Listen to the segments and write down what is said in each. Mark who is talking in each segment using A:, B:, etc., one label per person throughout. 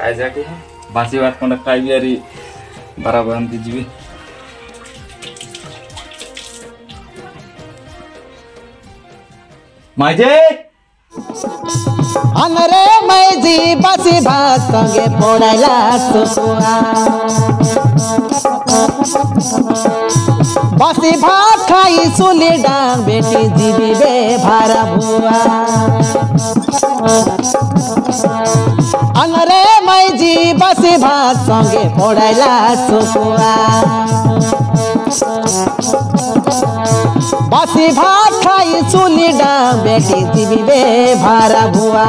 A: ଆଇଜାକୁ ବାସି ଭାତ ଖଣ୍ଡେ ଖାଇବି ଆରି ବାରବାର ଏମିତି ଯିବି
B: ମାଇଜେ अनरे मैजी बसी भात संगे पोड़ला सुसुआ बासी भात खाई सुनी डांग बेटी जीवी बे भारा भुआ अनरे বাসি ভাত সঙ্গে পড়াইলা সুকুয়া বাসি ভাত খাই চুলি ডাং বেটি দিবিবে ভাড়া ভুয়া।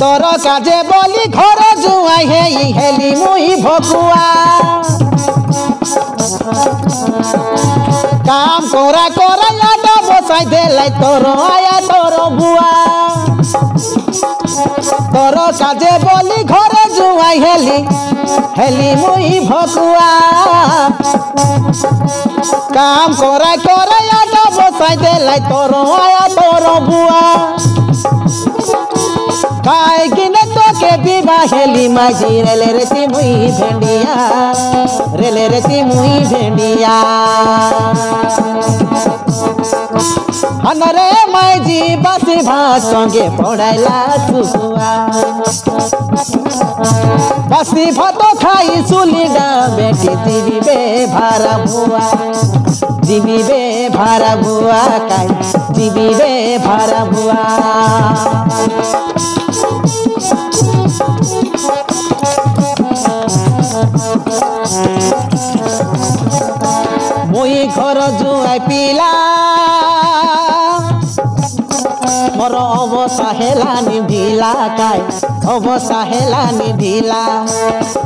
B: তোর কাজে বলি ঘর জুয়াই হেই হেলি মুই ভকুয়া। কাম করা করা বসাই দেলাই তোর আয়া তোর বুয়া। তোর কাজে বলি ঘরে জুয়াই হেলি হেলি মুই ভকুয়া কাম করাই করাই আটা বসাই দেলাই তোর আয়া তোর বুয়া খাই কিনে তোকে বিবা হেলি মাঝি রেলে রেতি মুই ভেন্ডিয়া রেলে রেতি মুই ভেন্ডিয়া অনরে মাইজি বাসিভা সঙ্গে পড়াইলা তুয়া বাসিভা তো খাই চুলিডা বেটি দিবিবে ভারা ভুয়া। দিবিবে ভারা ভুয়া কাই দিবিবে ভারা ভুয়া। মই ঘর জুয়াই পিলা মোর অবসা হেলানি ঢিলা কাই অবসা হেলানি ঢিলা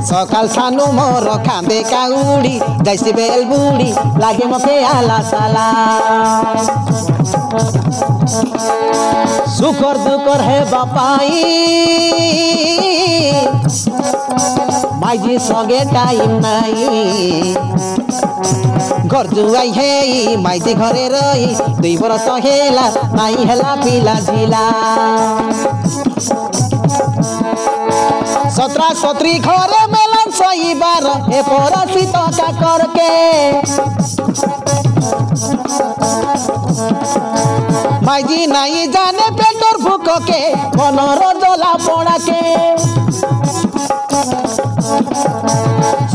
B: সকাল সানু মোর খাঁদে কাউড়ি যাইছি বেল বুড়ি লাগে মকে আলা সালা সুকর দুকর হে বাপাই মাইজি সঙ্গে টাইম নাই ঘর জুয়াই হেই মাইজি ঘরে রই, দুই বরস হেলা, নাই হেলা পিলা ঝিলা। সতরা সত্রী ঘরে মেলান সইবার এ পরশি টকা করকে মাইজি নাই জানে পেটর ভুককে মনর জলা পড়াকে।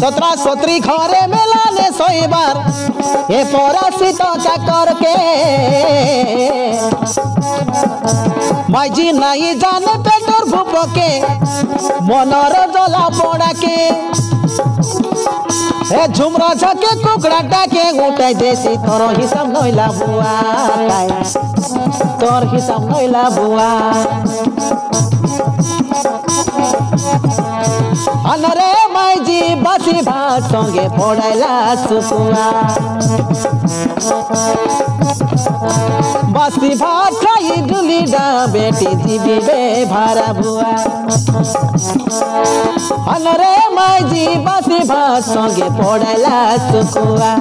B: सतरा सत्री घरे मेला ने सोई बार ये पोरा सीता चकर के माइजी नहीं जाने पेटर भूप के मनर जला पोड़ा के ए झुमरा झके कुकड़ा डाके उठाई देसी तोर हिसाब नइला बुआ तोर हिसाब नइला बुआ। संगे पड़ला सुकुआ बसी भाई दुली डा बेटी जीवी बे भारा बुआ। अनरे माई जी बसी भात संगे पड़ला सुकुआ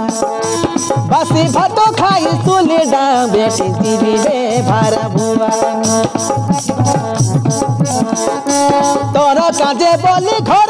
B: बसी भात खाई सुली डा बेटी जीवी बे भारा बुआ। तोरा काजे बोली घर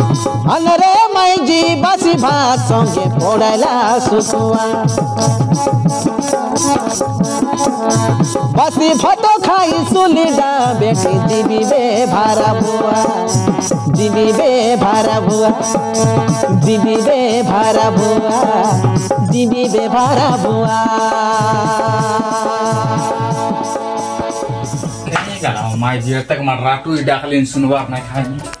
B: अलरे मैं जी बस भासोंगे पड़ला सुसुआ। बसी फटो खाई सुली डा, बेटी जीबी बे भारा बुआ। जीबी बे भारा बुआ। जीबी बे भारा
A: बुआ। जीबी बे भारा बुआ। माई जीर तक मार राटू डाकलिन सुनवार ना खानी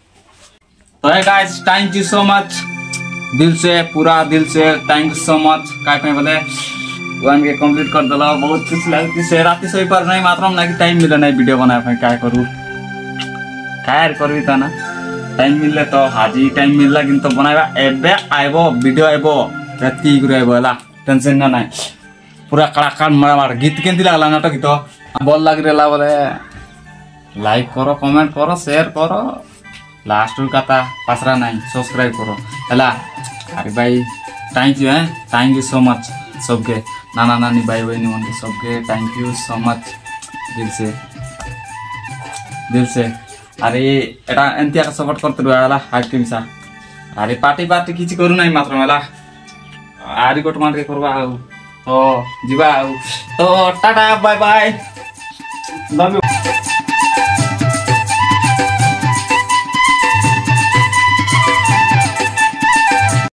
A: तो है guys thank you so much दिल से पूरा दिल से थैंक यू सो मच का कहीं बोले वन के कंप्लीट कर दिल बहुत खुश लगती से रात सोई पर नहीं मात्रा में लगी टाइम मिले नहीं वीडियो बनाए पाए क्या करूँ क्या यार करबी तो ना टाइम मिलले तो हाजी टाइम मिलला किंतु बनाइबा एबे आइबो वीडियो आइबो राति गुरे आइबो होला टेंशन ना नाही पूरा कड़ाकाट मारा मार गीत केंती लागला नाटक गीत बल लाग रेला बोले लाइक करो कमेंट करो शेयर करो लास्ट कथा पसरा नहीं सब्सक्राइब करो. है अरे भाई थैंक यू है थैंक यू सो मच सबके. नाना, नानी, भाई बहनी उनके सबके. थैंक यू सो मच दिल से दिल से अरे, एटा एंती आका सपोर्ट करते रहो हार्ड टीम सा अरे, पार्टी पार्टी किसी करू ना मात्र मेला. आरी गोट मार के करवा आउ तो जीवा तो tata bye bye love you